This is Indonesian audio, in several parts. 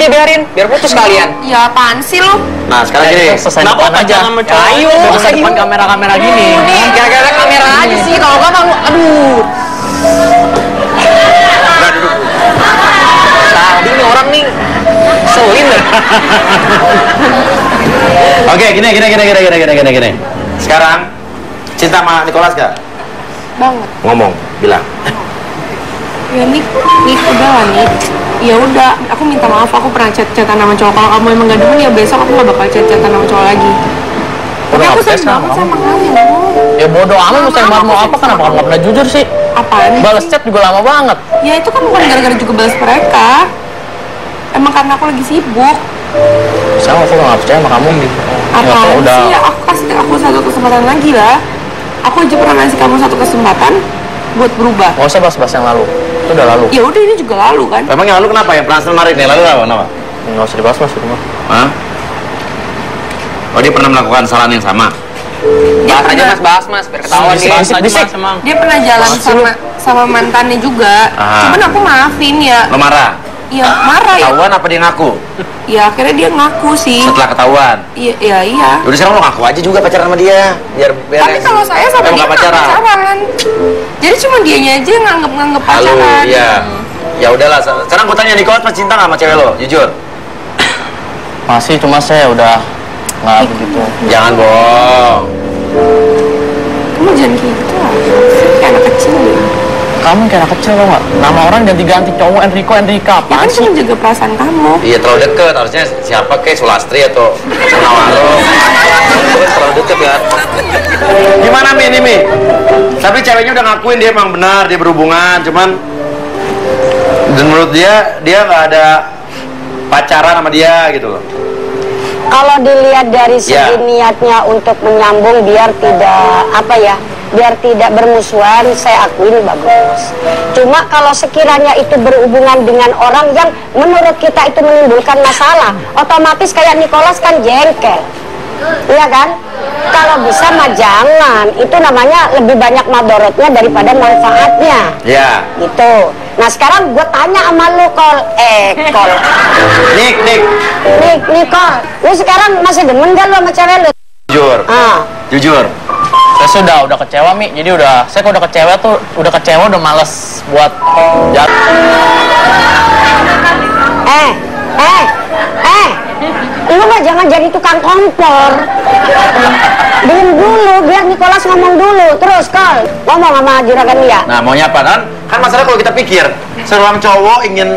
dia biarin, biar putus kalian. Ya apaan sih lu? Nah sekarang gini, selesai kenapa sama cowok? Ayo, Jangan masa depan kamera-kamera gini. Gara-gara kamera aja sih. Kalau nggak mau, aduh. Nah, duduk. Tadi nih orang nih selin. Oke, gini, gini, gini, gini, gini, gini, gini, gini. Sekarang cinta sama Nicholas gak? Banget. Ngomong, bilang. Ya Nik, Nik udah lah Nik. Ya udah, aku minta maaf aku pernah chat-chatan sama cowok. Kalau kamu emang gak demen ya besok aku gak bakal chat-chatan sama cowok lagi. Tapi aku sayang banget kamu. sama kamu. Ya bodoh amat mau sayang banget mau apa kenapa kamu nggak pernah jujur sih? Apaan? Balas chat juga lama banget. Ya itu kan bukan gara-gara juga balas mereka. Emang karena aku lagi sibuk. Sama aku nggak percaya sama kamu. Ya, Apaan aku udah sih? Ya, aku kasih aku satu kesempatan lagi lah. Aku aja pernah ngasih kamu satu kesempatan buat berubah. nggak usah bahas-bahas yang lalu. Itu udah lalu. Ya udah ini juga lalu kan. Emang yang lalu kenapa? Yang pernah kemarin nih, lalu apa? Kenapa? Nggak usah dibahas mas itu mah. Hah? Oh dia pernah melakukan kesalahan yang sama? Dia Bahas aja pernah, mas, bahas mas, biar ketahuan nih. bisik, bisik. emang. dia pernah jalan sama sama mantannya juga. Ah. Cuman aku maafin ya. Lo marah? Ya marah ya. Ketahuan apa dia ngaku? Ya akhirnya dia ngaku sih. Setelah ketahuan? Iya, iya, iya. Udah sekarang lo ngaku aja juga pacaran sama dia Biar beres Tapi kalau saya sama dia nggak nggak pacaran. Jadi cuma dianya aja yang nganggep-nganggep Halo, pacaran. iya Ya udahlah, sekarang gue tanya Nicholas masih cinta nggak sama cewek lo? Jujur Masih cuma saya udah nggak begitu. Jangan bohong Kamu jangan gitu lah. Kayak anak kecil ya. Kamu kayak anak kecil tau nggak? Nama orang ganti-ganti cowok Enrico Enrica Ya apaan kan sih? cuma jaga perasaan kamu. Iya terlalu deket, harusnya siapa kayak Sulastri atau kan terlalu deket kan Gimana Mi ini Mi? Tapi ceweknya udah ngakuin dia emang benar, dia berhubungan Cuman Dan menurut dia, dia nggak ada pacaran sama dia gitu loh Kalau dilihat dari segi Ya. niatnya untuk menyambung biar tidak apa ya, biar tidak bermusuhan, saya akuin bagus. Cuma kalau sekiranya itu berhubungan dengan orang yang menurut kita itu menimbulkan masalah, otomatis kayak Nicholas kan jengkel. Iya kan? Kalau bisa mah jangan. Itu namanya lebih banyak madorotnya daripada manfaatnya. Ya Gitu. Nah sekarang gue tanya sama lu kol, eh kol, Nik, Nik Nih, Nicole, lu sekarang masih demen gak lu sama cewek lu? Jujur Ah, Jujur Saya sudah udah kecewa mi, jadi udah saya kalau udah kecewa tuh udah kecewa udah males buat jalan. eh, eh, lu mah jangan jadi tukang kompor. Diam dulu, biar Nicholas ngomong dulu. Terus, Kol, ngomong sama juragan dia. Nah maunya apa kan? Kan masalah kalau kita pikir Seorang cowok ingin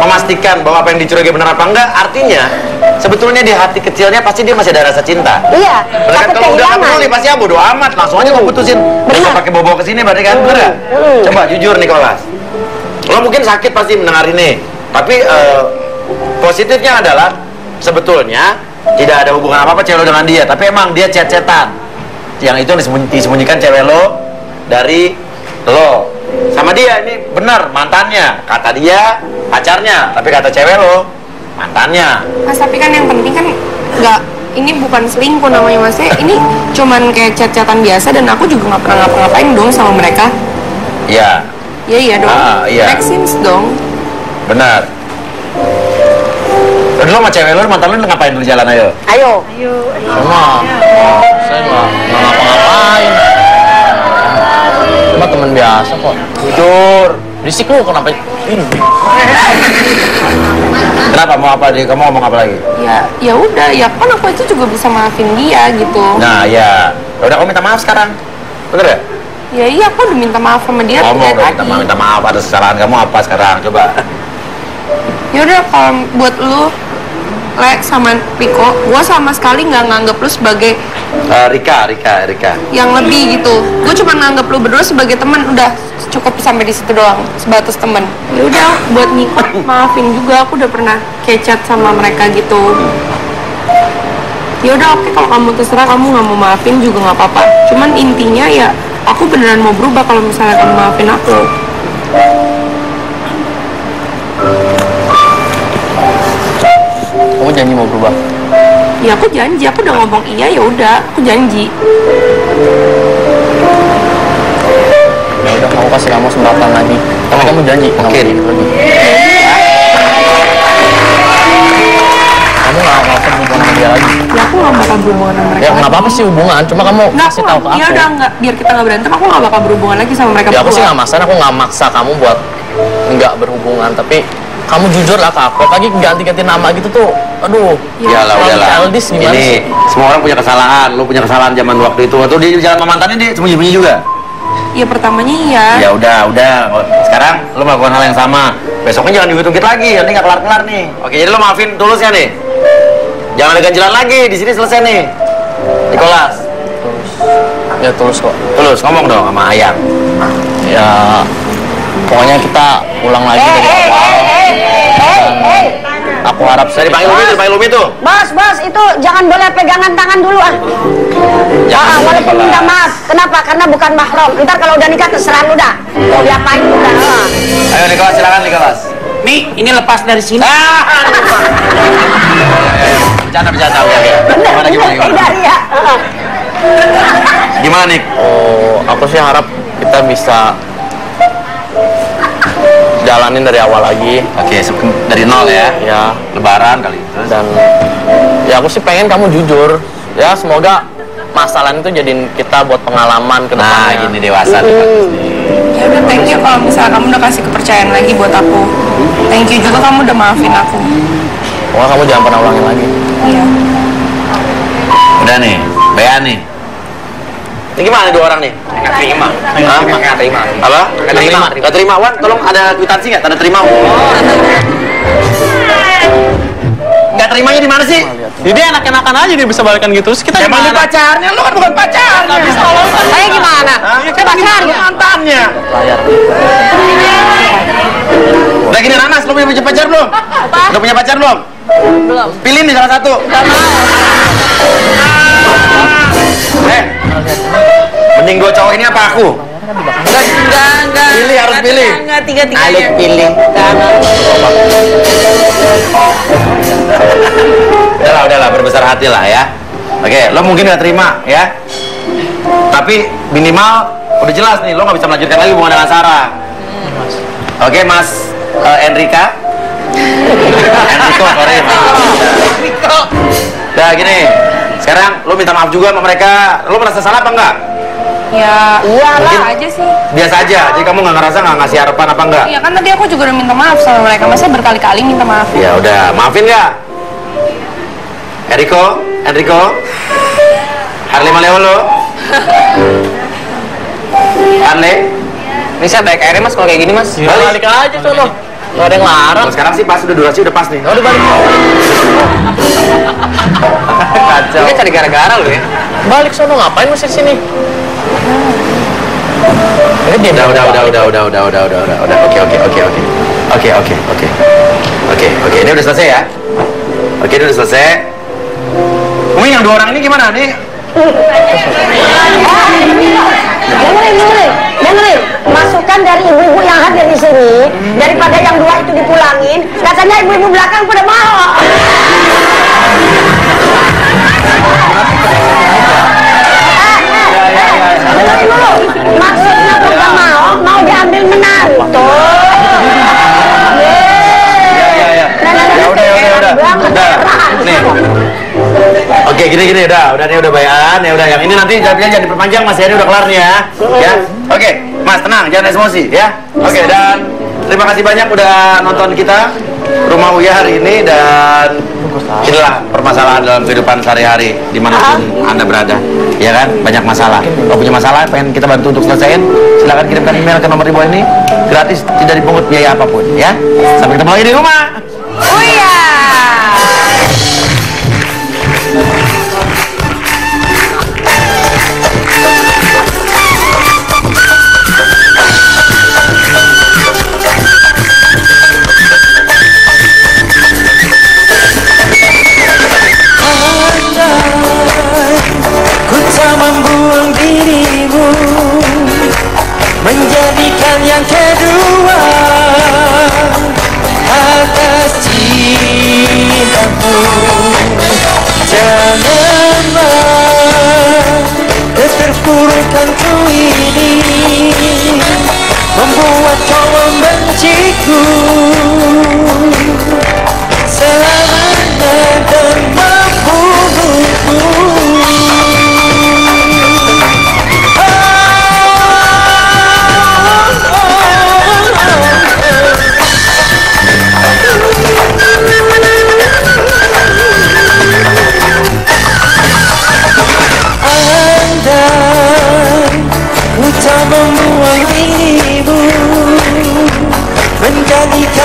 memastikan bahwa apa yang dicurigai benar apa enggak Artinya sebetulnya di hati kecilnya pasti dia masih ada rasa cinta Iya, Berarti kan kalau udah nggak peduli pasti ya bodo amat langsung aja gue putusin. Nggak usah pakai bobo ke sini berarti kan bener nggak? Hmm. Coba jujur Nicholas. Lo mungkin sakit pasti mendengar ini, tapi eh, positifnya adalah sebetulnya tidak ada hubungan apa apa cewek lo dengan dia, tapi emang dia chat-chatan. Yang itu disembunyi- disembunyikan cewek lo dari lo. Sama dia ini benar mantannya. Kata dia pacarnya tapi kata cewek lo mantannya. Mas tapi kan yang penting kan nggak ini bukan selingkuh namanya mas. Ini cuman kayak chat-chatan biasa dan aku juga nggak pernah ngapa-ngapain dong sama mereka. Ya iya iya dong. Ah, iya. make sense dong. Benar. Lu sama cewek lu mantan lu ngapain dulu jalan ayo? Ayo, Cuma saya nggak ngapa-ngapain. Cuma teman biasa kok. Jujur. Berisik lu kenapa? Ini. Kenapa mau apa dia? Kamu ngomong apa lagi? ya ya udah ya kan aku itu juga bisa maafin dia gitu Nah, ya. Ya Udah kamu minta maaf sekarang. Bener ya? ya iya aku udah minta maaf sama dia Ngomong dong, minta maaf, minta maaf atas kesalahan kamu apa sekarang? Coba. ya udah kalau buat lu Lek sama Piko, gua sama sekali nggak nganggap lu sebagai Eh, Rika, Rika, Rika. yang lebih gitu. Gue cuma nganggap lu berdua sebagai teman, udah cukup sampai di situ doang, sebatas teman. Ya udah, buat Niko maafin juga, aku udah pernah kecat sama mereka gitu. Ya udah oke kalau kamu terserah kamu nggak mau maafin juga nggak apa-apa. Cuman intinya ya aku beneran mau berubah kalau misalnya kamu maafin aku. ya aku janji. Aku udah ngomong iya ya udah. Aku janji. Ya udah kamu kasih kamu kesempatan lagi. Tapi kamu janji kamu okay. lagi kamu nggak mau berhubungan sama dia lagi. Ya aku nggak bakal berhubungan sama mereka ya nggak apa-apa sih hubungan. Cuma kamu nggak, kasih tahu ke aku ya udah nggak. Biar kita nggak berantem aku nggak bakal berhubungan lagi sama mereka ya aku sih nggak maksa aku nggak maksa kamu buat nggak berhubungan. Tapi kamu jujur lah ke aku. Ganti-ganti nama gitu tuh, aduh. Ya lah, udah lah. childish gimana Ini sih? semua orang punya kesalahan. Lu punya kesalahan zaman waktu itu. Waktu dia jalan sama mantannya dia sembunyi-sembunyi juga. Ya pertamanya iya. Ya udah, udah. Sekarang lu melakukan hal yang sama. Besoknya jangan dihitung lagi. Nanti nggak kelar-kelar nih. Oke, jadi lu maafin tulus ya nih. Jangan ada ganjilan lagi. Di sini selesai nih. Nikolas, Ya tulus kok. tulus ngomong dong sama Ayang. Ya pokoknya kita ulang lagi Eh, dari eh, awal. Eh. Aku harap Saya dipanggil Umi, tuh, dipanggil Umi tuh. Bos, bos, itu jangan boleh pegangan tangan dulu ah. Jangan ah, dulu, walaupun minta maaf. Kenapa? Karena bukan mahram. Ntar kalau udah nikah terserah lu dah. Mau diapain udah. ah. Ayo Nikolas, silakan Nikolas. Mi, ini lepas dari sini. Ah, Bercanda, bercanda, bercanda. Gimana, gimana, gimana? ya. Ah. Gimana nih? Oh, aku sih harap kita bisa jalanin dari awal lagi. Oke, se- dari nol ya. Ya, Lebaran kali. Terus? dan ya aku sih pengen kamu jujur. Ya, semoga masalah itu jadiin kita buat pengalaman ke Nah, depannya. gini dewasa bagus nih. Ya udah thank you kalau misalnya kamu udah kasih kepercayaan lagi buat aku. Thank you juga kamu udah maafin aku. Pokoknya kamu jangan pernah ulangin lagi. Iya. Udah nih, Bayan nih. Ini gimana dua orang nih? Nggak terima. Hah? Nggak terima. Apa? Nggak terima. Nggak terima. Wan, tolong ada kwitansi nggak? Tanda terima. Nggak terimanya di mana sih? Jadi enak-enakan aja dia bisa balikan gitu. Terus kita Emang dia pacarnya, lu kan bukan pacarnya. Saya gimana? Kan pacarnya. Mantannya. layar. Udah gini Nanas, lu punya pacar belum? Udah punya pacar belum? Belum. Pilih nih salah satu. Eh, aku? Enggak, enggak, enggak. Pilih, harus Enggak, pilih. Enggak, enggak, tiga-tiganya. Ayo pilih. Udah lah, udah lah, berbesar hati lah ya. Oke, lo mungkin nggak terima ya. Tapi minimal udah jelas nih, lo nggak bisa melanjutkan lagi hubungan dengan Sarah. Oke, Mas eh, Enrika. Enrico, sorry. Enrico. Udah gini, sekarang lo minta maaf juga sama mereka. Lo merasa salah apa enggak? Ya, Iyalah. aja sih. Biasa aja, jadi kamu nggak ngerasa nggak ngasih harapan apa enggak? Iya kan tadi aku juga udah minta maaf sama mereka. Masa berkali-kali minta maaf? Ya udah, maafin nggak? Enrico, Enrico, Harley Maleolo, Harley. Ini saya baik airnya mas kalau kayak gini mas. Ya, balik aja sono. Gak ada yang larang. Kalau sekarang sih pas udah durasi udah pas nih. Oh, udah balik. Kacau. Ini cari gara-gara lu ya. Balik sono ngapain masih di sini? Ini dia Udah, udah, udah, udah, udah, udah, udah, udah, udah, udah. Oke, oke, oke, oke. Oke, oke, oke. Oke, oke. Ini udah selesai ya? Oke, ini udah selesai. Umi yang dua orang ini gimana nih? Dengerin, dengerin, dengerin. Masukan dari ibu-ibu yang hadir di sini, daripada yang dua itu dipulangin, katanya ibu-ibu belakang pada mau. Ya udah, ya udah, ya udah. Udah. Nih. Oke, gini gini udah, udah nih udah bayan, ya udah yang ini nanti jawabnya jangan diperpanjang Mas Heri udah kelar nih ya. Ya. Oke, Mas tenang, jangan emosi ya. Oke, dan terima kasih banyak udah nonton kita Rumah Uya hari ini dan inilah permasalahan dalam kehidupan sehari-hari di mana pun anda berada ya kan? Banyak masalah. Kalau punya masalah pengen kita bantu untuk selesaiin silahkan kirimkan email ke nomor di bawah ini. Gratis tidak dipungut biaya apa pun ya? Sampai ketemu lagi di rumah. Oh iya. ጨለማ እፍርፉር ከንቱ ይኒ መንቦዋቸው መንበንቺኩ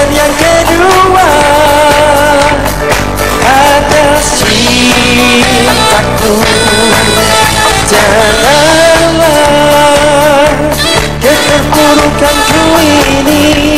Dan yang kedua. Atas cintaku Janganlah Keterpurukanku ini.